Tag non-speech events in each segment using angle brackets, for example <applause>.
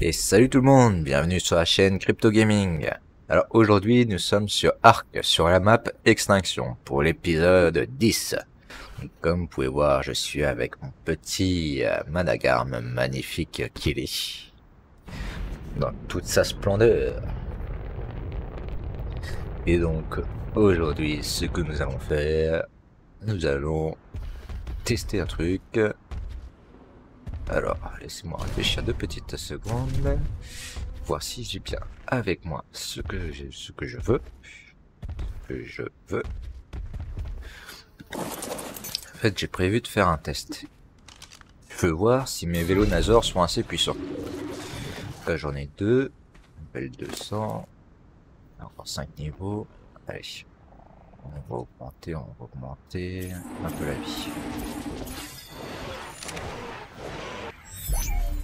Et salut tout le monde, bienvenue sur la chaîne Crypto Gaming. Alors aujourd'hui nous sommes sur Arc, sur la map Extinction, pour l'épisode 10. comme vous pouvez voir, je suis avec mon petit euh, Managarm magnifique Kili. Dans toute sa splendeur. Et donc aujourd'hui ce que nous allons faire, nous allons tester un truc alors, laissez-moi réfléchir deux petites secondes. Voir si j'ai bien avec moi ce que, ce que je veux. Ce que je veux. En fait, j'ai prévu de faire un test. Je veux voir si mes vélos Nazor sont assez puissants. Là, j'en ai deux. Belle 200. Encore 5 niveaux. Allez. On va augmenter, on va augmenter un peu la vie.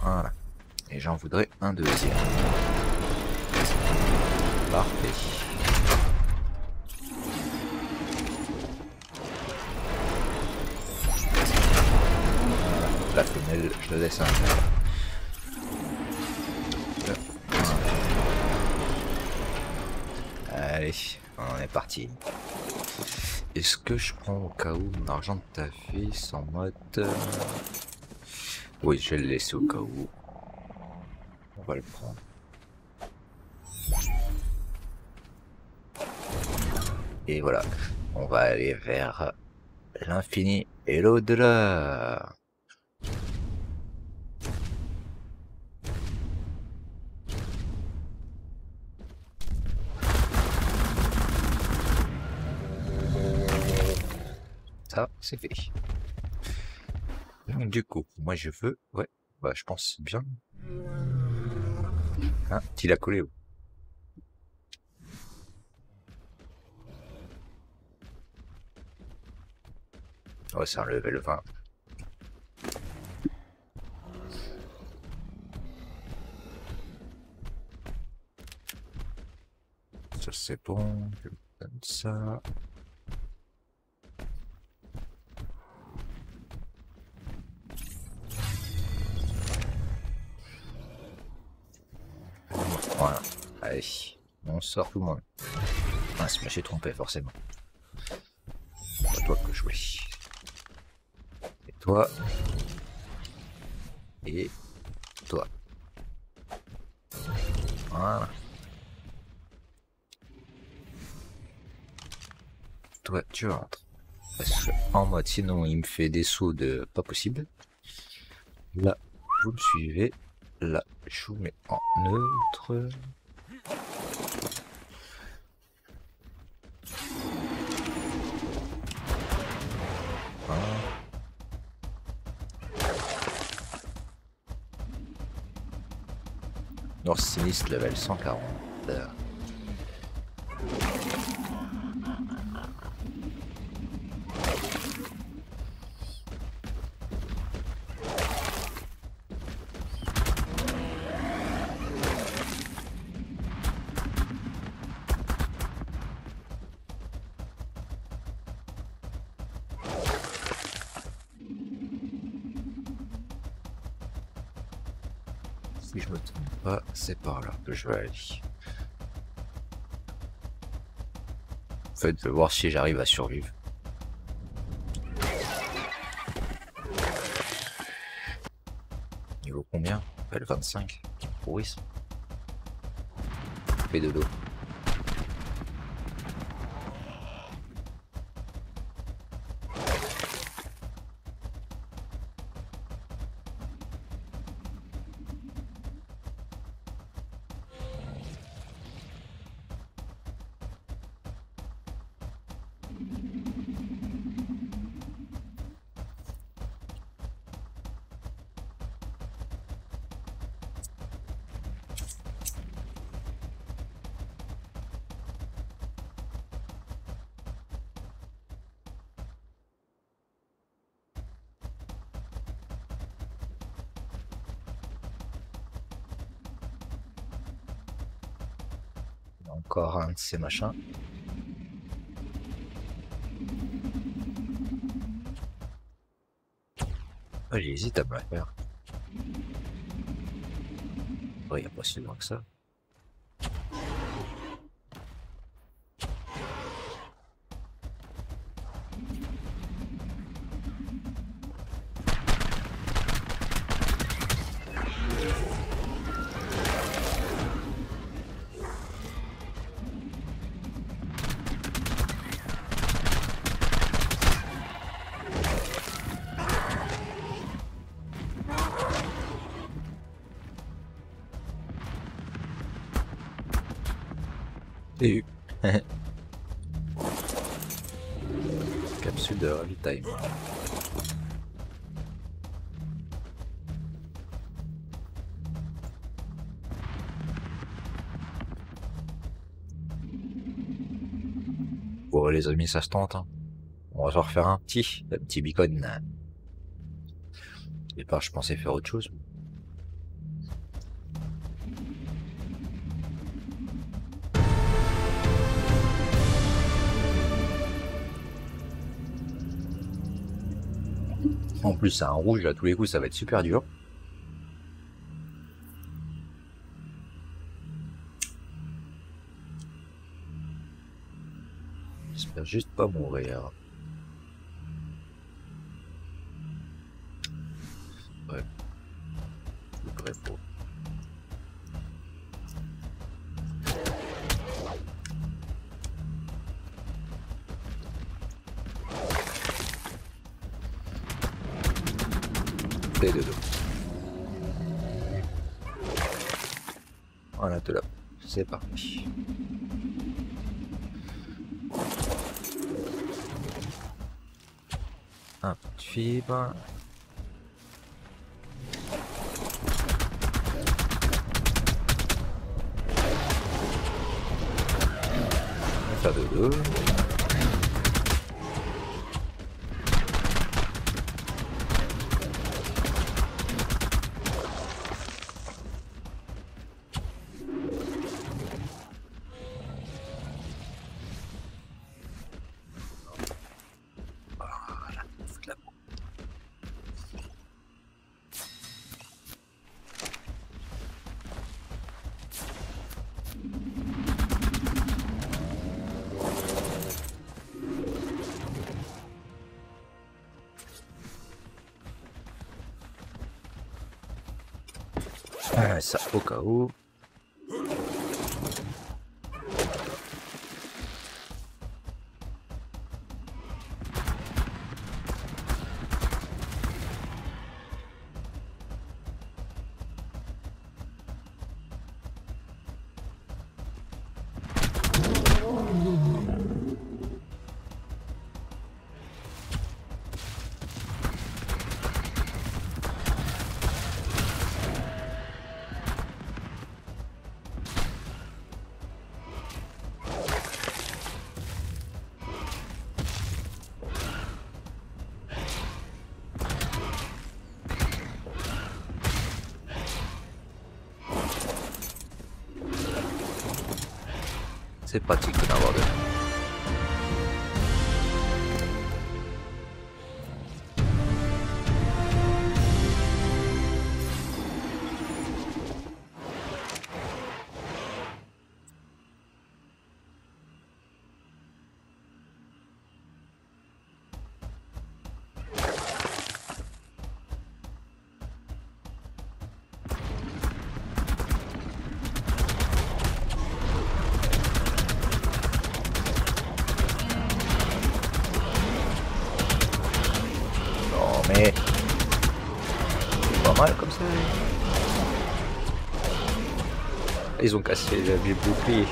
Voilà. Et j'en voudrais un deuxième. Parfait. La femelle, je le laisse un Allez, on est parti. Est-ce que je prends au cas où mon argent de ta fils en mode... Oui, je vais le laisser au cas où. On va le prendre. Et voilà, on va aller vers l'infini et l'au-delà. Ça, c'est fait du coup, moi je veux... Ouais, bah je pense bien. Hein, il a collé. Ouais, c'est un level 20. Ça c'est bon, je donne ça. Sort tout le monde. Ah, je me suis trompé forcément. C'est toi que jouer. Et toi. Et toi. Voilà. Toi, tu rentres. Parce que en mode, sinon il me fait des sauts de pas possible. Là, vous me suivez. Là, je vous mets en neutre. North Sinistre level 140. Pas, c'est par là que je vais aller. En fait, je vais voir si j'arrive à survivre. Niveau combien? Le 25. Pourrisse. Fais de l'eau. Encore un de ces machins. Oh, J'hésite à me faire. Il n'y a pas si loin que ça. <laughs> Capsule de ravitaillement. Bon les amis, ça se tente. Hein. On va se refaire un petit, un petit beacon. Et pas, je pensais faire autre chose. En plus, c'est un rouge, à tous les coups, ça va être super dur. J'espère juste pas mourir. Là. C'est parti. Un peu de fibre. Faire de dos. Ça au cas où. C'est pratique Ils ont cassé le bouclier.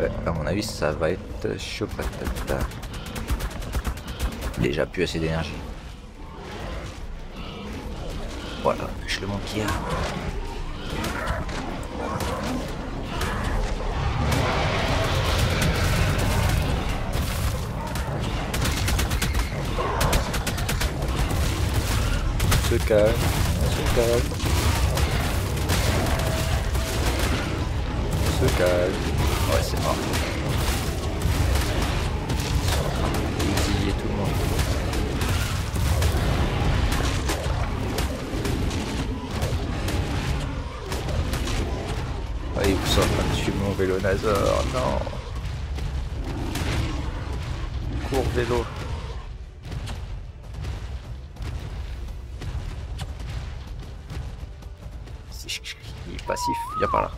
Ouais, à mon avis, ça va être chaud. Déjà plus assez d'énergie. Voilà, je le manque a. Se calme, calme. se calme. Ouais, c'est mort. Ils tout le monde. Allez, vous sortez un tuer mon vélo Nazor, non Cours vélo passif, viens par là.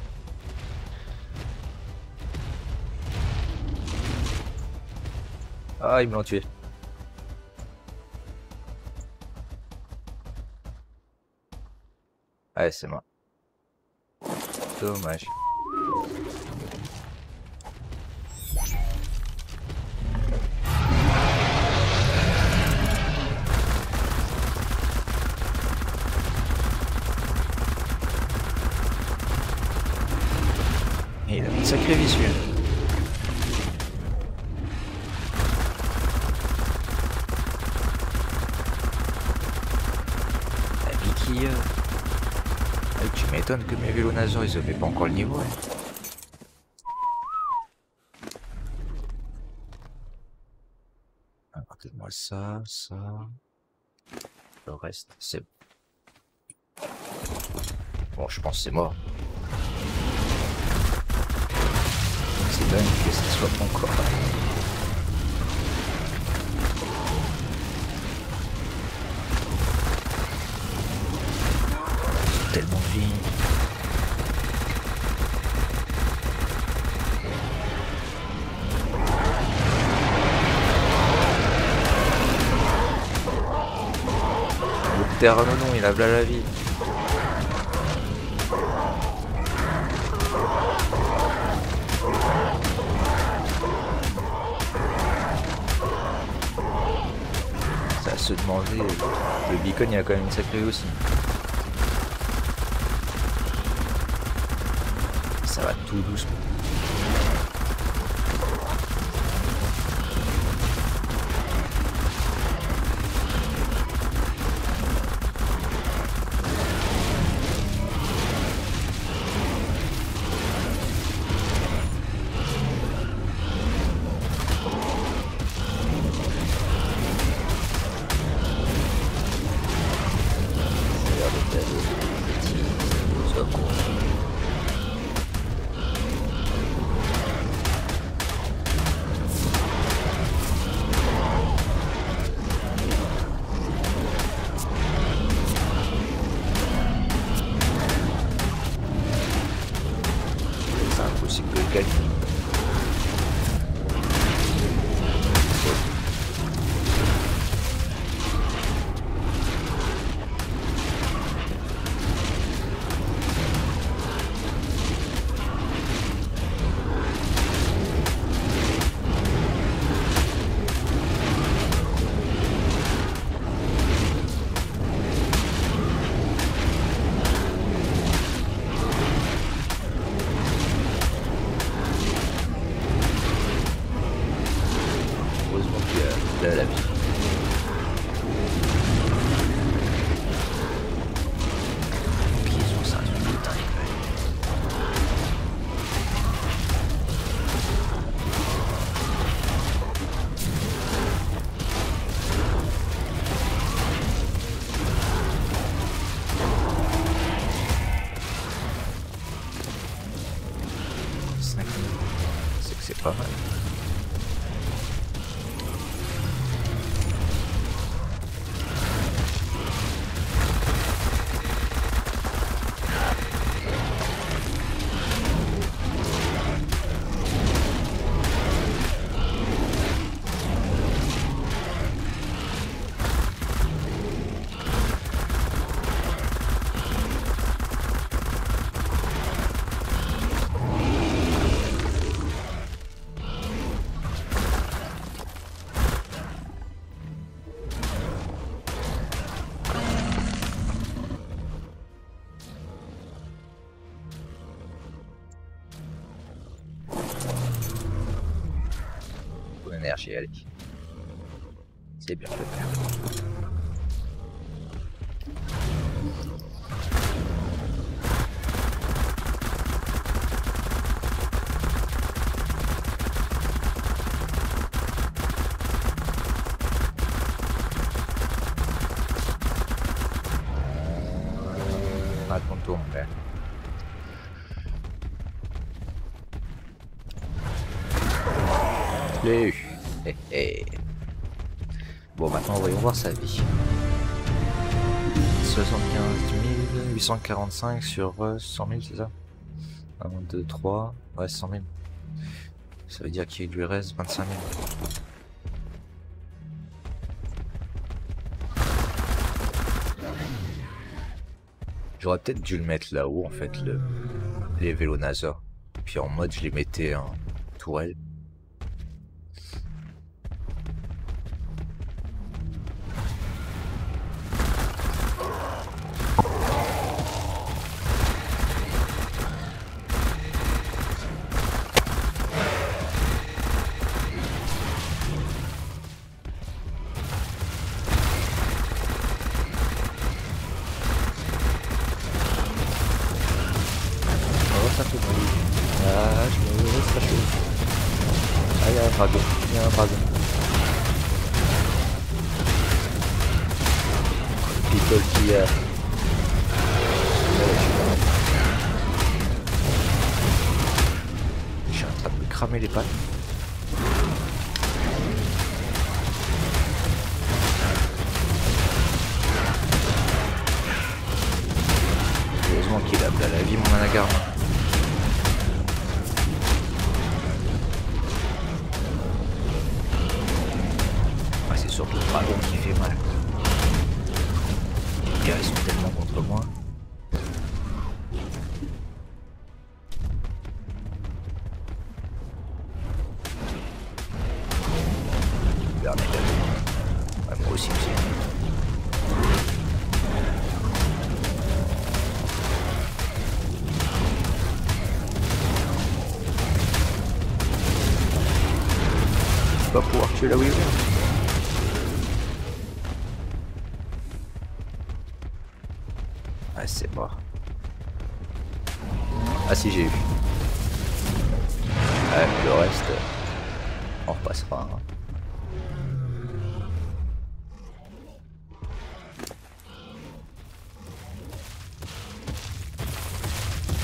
Ah, ils me l'ont tué. Ouais, c'est moi. Dommage. Sacrée visu. La Vicky, euh, ah, tu m'étonnes que mes vélos Nazor ils avaient pas encore le niveau. hein. Alors, moi ça, ça. Le reste, c'est. Bon, je pense que c'est mort. Dingue que ça soit pas encore. Tellement de vie. Le terre, non, il a là la vie. Le beacon, il a quand même une sacrée aussi. Ça va tout doucement. C'est bien de faire. À ton tour, mon père. Hé, hé. Bon, maintenant, voyons voir sa vie. 75 845 sur euh, 100 000, c'est ça? 1, 2, 3, ouais, 100 000. Ça veut dire qu'il lui reste 25 000. J'aurais peut-être dû le mettre là-haut, en fait, le, les vélos NASA. Puis en mode, je les mettais en tourelle. Surtout le dragon qui fait mal. Les gars, ils sont tellement contre moi.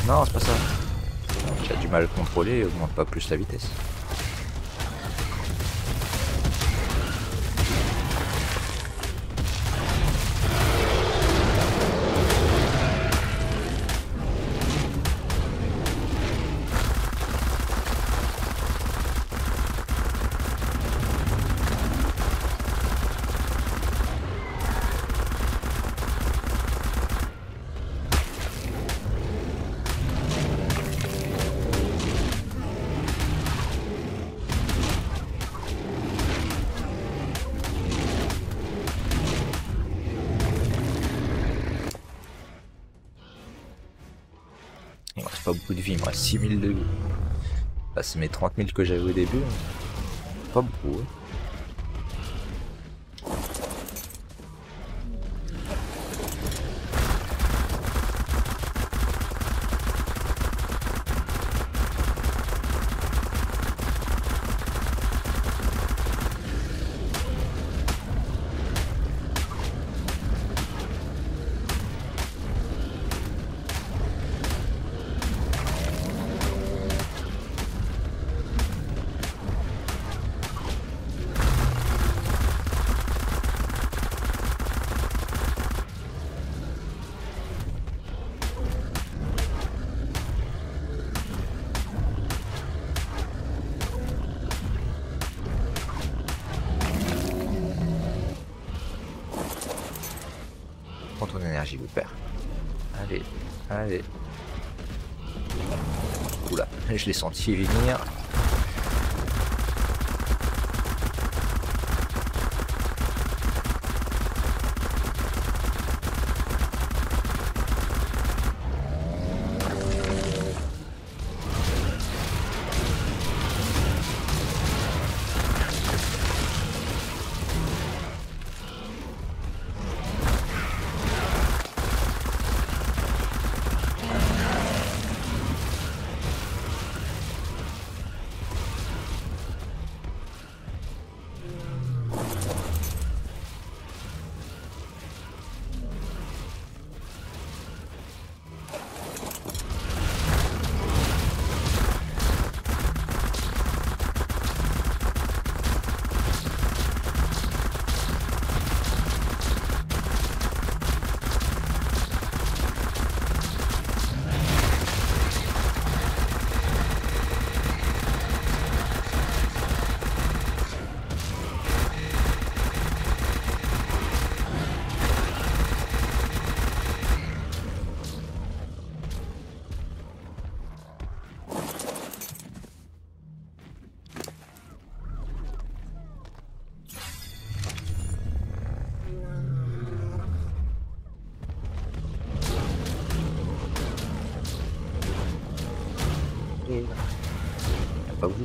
Non, c'est pas ça. As du mal à le contrôler, augmente pas plus la vitesse. Pas beaucoup de vie, il me reste 6000 de vie. Bah, c'est mes 30 000 que j'avais au début. hein. Pas beaucoup. hein. Allez. Oula, je l'ai senti venir.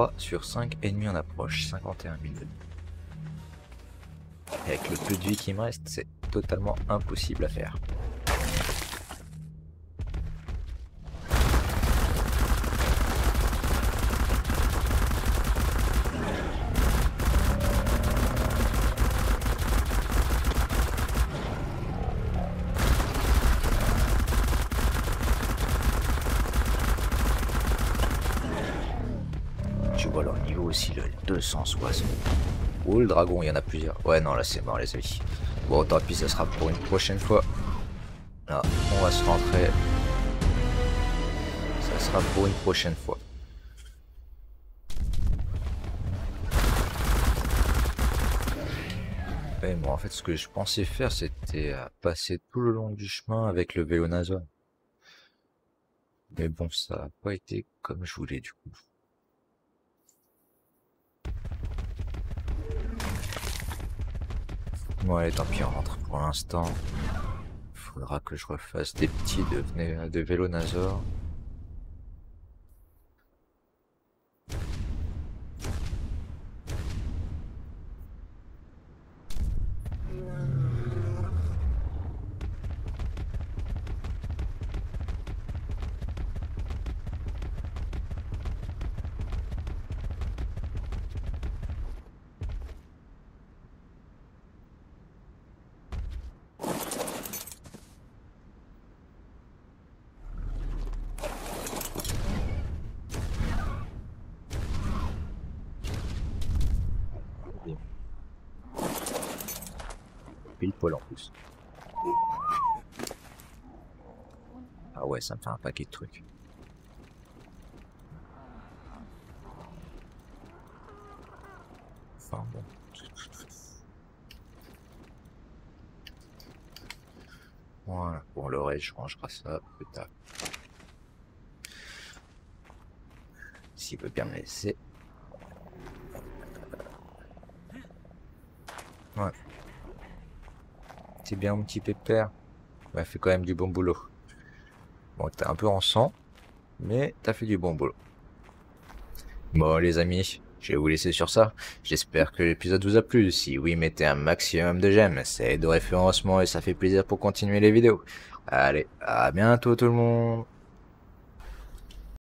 3 sur 5 ennemis en approche, 51 000. Et avec le peu de vie qui me reste, c'est totalement impossible à faire. Leur niveau aussi, le 260. Oh, le dragon, il y en a plusieurs. Ouais, non, là c'est mort, les amis. Bon, tant pis, ça sera pour une prochaine fois. Là, on va se rentrer. Ça sera pour une prochaine fois. Ouais, bon, en fait, ce que je pensais faire, c'était euh, passer tout le long du chemin avec le vélo. Mais bon, ça n'a pas été comme je voulais, du coup. Bon allez, tant pis, on rentre pour l'instant. Faudra que je refasse des petits de, de vélo En plus. Ah ouais, ça me fait un paquet de trucs. Enfin bon. Voilà, pour l'oreille, je rangera ça plus tard. S'il veut bien me laisser. Ouais. C'est bien mon petit pépère. Ouais, fait quand même du bon boulot. Bon, t'es un peu en sang, mais t'as fait du bon boulot. Bon, les amis, je vais vous laisser sur ça. J'espère que l'épisode vous a plu. Si oui, mettez un maximum de j'aime. Aide au référencement et ça fait plaisir pour continuer les vidéos. Allez, à bientôt tout le monde